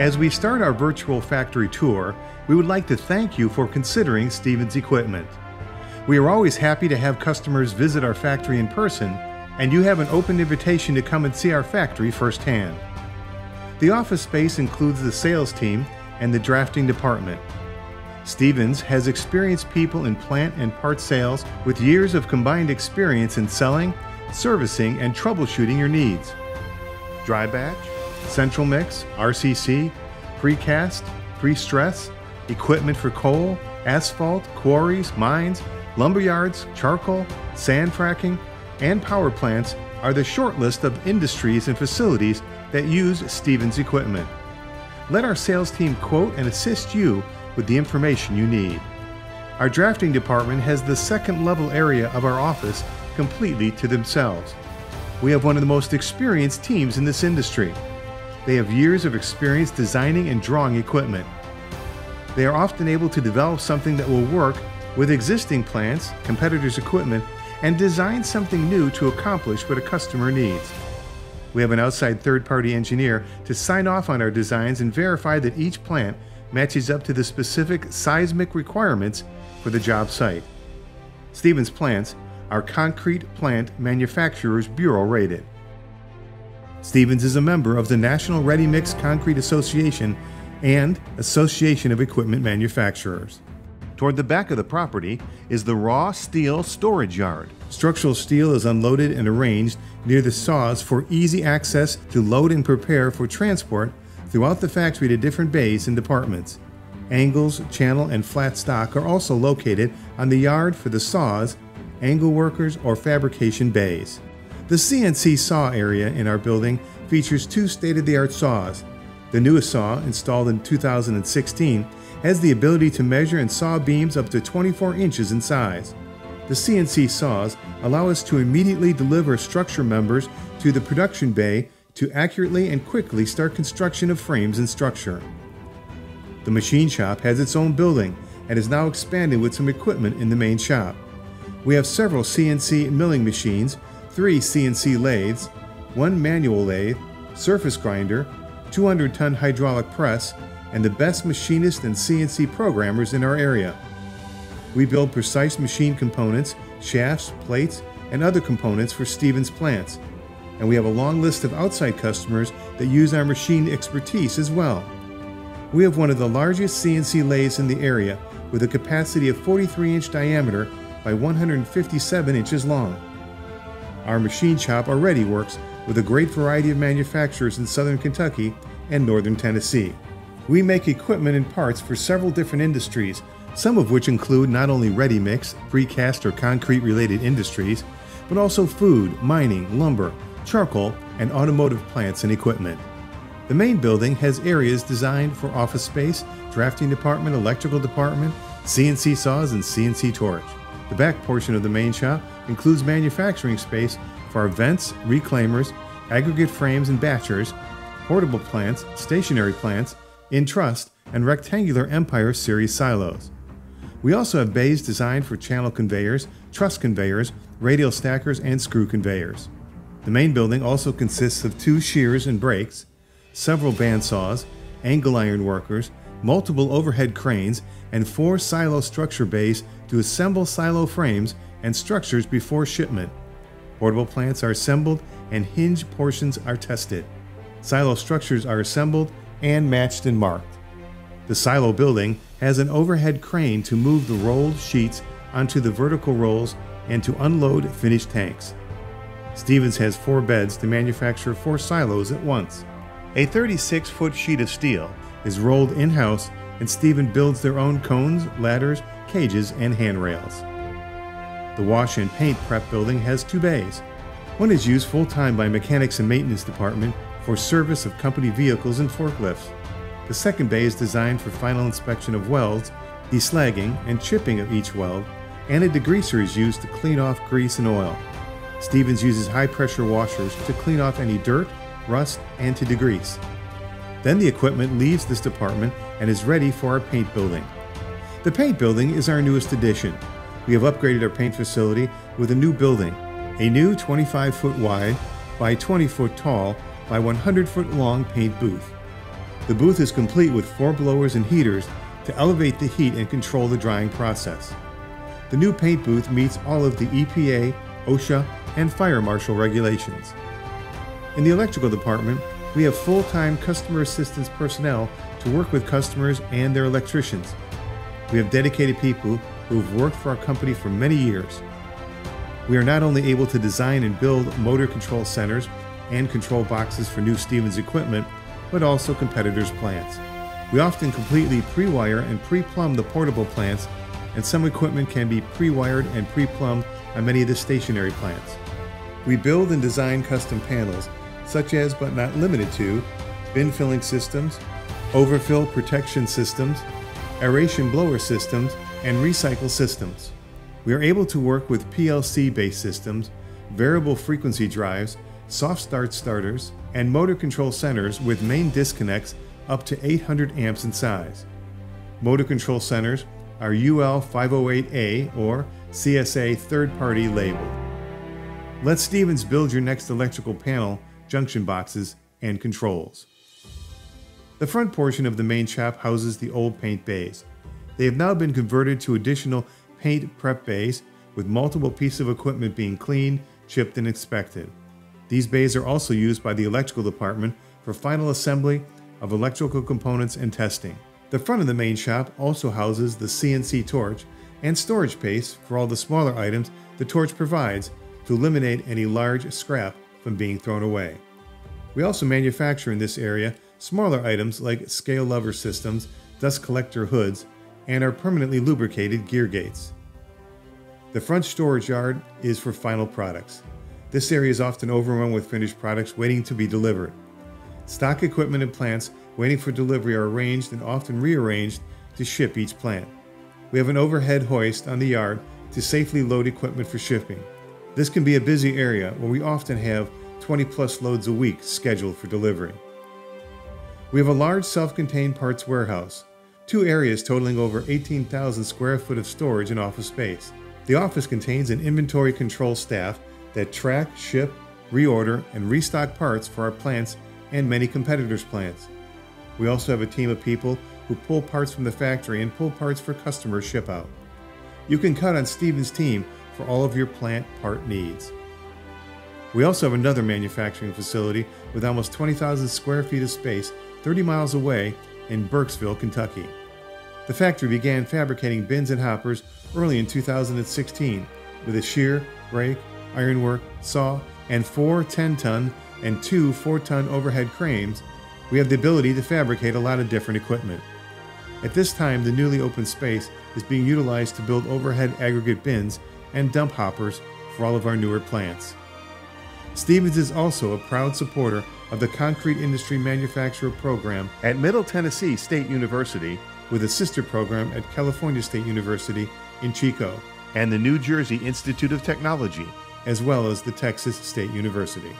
As we start our virtual factory tour, we would like to thank you for considering Stephens Equipment. We are always happy to have customers visit our factory in person, and you have an open invitation to come and see our factory firsthand. The office space includes the sales team and the drafting department. Stephens has experienced people in plant and part sales with years of combined experience in selling, servicing, and troubleshooting your needs. Dry batch, central mix, RCC, precast, pre-stress, equipment for coal, asphalt, quarries, mines, lumberyards, charcoal, sand fracking, and power plants are the short list of industries and facilities that use Stephens equipment. Let our sales team quote and assist you with the information you need. Our drafting department has the second level area of our office completely to themselves. We have one of the most experienced teams in this industry. They have years of experience designing and drawing equipment. They are often able to develop something that will work with existing plants, competitors' equipment, and design something new to accomplish what a customer needs. We have an outside third party engineer to sign off on our designs and verify that each plant matches up to the specific seismic requirements for the job site. Stephens plants are Concrete Plant Manufacturers Bureau rated. Stephens is a member of the National Ready Mix Concrete Association and Association of Equipment Manufacturers. Toward the back of the property is the raw steel storage yard. Structural steel is unloaded and arranged near the saws for easy access to load and prepare for transport throughout the factory to different bays and departments. Angles, channel, and flat stock are also located on the yard for the saws, angle workers, or fabrication bays. The CNC saw area in our building features two state of the art saws. The newest saw, installed in 2016, has the ability to measure and saw beams up to 24 inches in size. The CNC saws allow us to immediately deliver structure members to the production bay to accurately and quickly start construction of frames and structure. The machine shop has its own building and is now expanding with some equipment in the main shop. We have several CNC milling machines, three CNC lathes, one manual lathe, surface grinder, 200 ton hydraulic press, and the best machinists and CNC programmers in our area. We build precise machine components, shafts, plates, and other components for Stephens plants and we have a long list of outside customers that use our machine expertise as well. We have one of the largest CNC lathes in the area with a capacity of 43 inch diameter by 157 inches long. Our machine shop already works with a great variety of manufacturers in southern Kentucky and northern Tennessee. We make equipment and parts for several different industries, some of which include not only ready mix, precast, or concrete related industries, but also food, mining, lumber, charcoal, and automotive plants and equipment. The main building has areas designed for office space, drafting department, electrical department, CNC saws, and CNC torch. The back portion of the main shop includes manufacturing space for vents, reclaimers, aggregate frames and batchers, portable plants, stationary plants, in truss, and rectangular Empire series silos. We also have bays designed for channel conveyors, truss conveyors, radial stackers, and screw conveyors. The main building also consists of two shears and brakes, several bandsaws, angle iron workers, multiple overhead cranes, and four silo structure bays to assemble silo frames and structures before shipment. Portable plants are assembled and hinge portions are tested. Silo structures are assembled and matched and marked. The silo building has an overhead crane to move the rolled sheets onto the vertical rolls and to unload finished tanks. Stephens has four beds to manufacture four silos at once. A 36 foot sheet of steel is rolled in house, and Stephens builds their own cones, ladders, cages, and handrails. The wash and paint prep building has two bays. One is used full time by mechanics and maintenance department for service of company vehicles and forklifts. The second bay is designed for final inspection of welds, deslagging and chipping of each weld, and a degreaser is used to clean off grease and oil. Stephens uses high pressure washers to clean off any dirt, rust, and to degrease. Then the equipment leaves this department and is ready for our paint building. The paint building is our newest addition. We have upgraded our paint facility with a new building, a new 25 foot wide by 20 foot tall by 100 foot long paint booth. The booth is complete with four blowers and heaters to elevate the heat and control the drying process. The new paint booth meets all of the EPA, OSHA, and fire marshal regulations. In the electrical department, we have full time customer assistance personnel to work with customers and their electricians. We have dedicated people who have worked for our company for many years. We are not only able to design and build motor control centers and control boxes for new Stephens equipment, but also competitors' plants. We often completely pre wire and pre plumb the portable plants, and some equipment can be pre wired and pre plumbed on many of the stationary plants. We build and design custom panels, such as but not limited to bin filling systems, overfill protection systems, aeration blower systems, and recycle systems. We are able to work with PLC based systems, variable frequency drives, soft start starters, and motor control centers with main disconnects up to 800 amps in size. Motor control centers are UL 508A or CSA third party labeled. Let Stephens build your next electrical panel, junction boxes, and controls. The front portion of the main shop houses the old paint bays. They have now been converted to additional paint prep bays with multiple pieces of equipment being cleaned, chipped, and inspected. These bays are also used by the electrical department for final assembly of electrical components and testing. The front of the main shop also houses the CNC torch and storage space for all the smaller items the torch provides to eliminate any large scrap from being thrown away. We also manufacture in this area smaller items like scale lever systems, dust collector hoods, and our permanently lubricated gear gates. The front storage yard is for final products. This area is often overrun with finished products waiting to be delivered. Stock equipment and plants waiting for delivery are arranged and often rearranged to ship each plant. We have an overhead hoist on the yard to safely load equipment for shipping. This can be a busy area where we often have 20 plus loads a week scheduled for delivery. We have a large self contained parts warehouse, two areas totaling over 18,000 square foot of storage and office space. The office contains an inventory control staff that track, ship, reorder, and restock parts for our plants and many competitors' plants. We also have a team of people who pull parts from the factory and pull parts for customer ship out. You can count on Stephens' team for all of your plant part needs. We also have another manufacturing facility with almost 20,000 square feet of space 30 miles away in Burkesville, Kentucky. The factory began fabricating bins and hoppers early in 2016 with a shear, brake, ironwork, saw, and four 10 ton and two 4 ton overhead cranes. We have the ability to fabricate a lot of different equipment. At this time, the newly opened space is being utilized to build overhead aggregate bins and dump hoppers for all of our newer plants. Stephens is also a proud supporter of the Concrete Industry Manufacturer Program at Middle Tennessee State University with a sister program at California State University in Chico and the New Jersey Institute of Technology, as well as the Texas State University.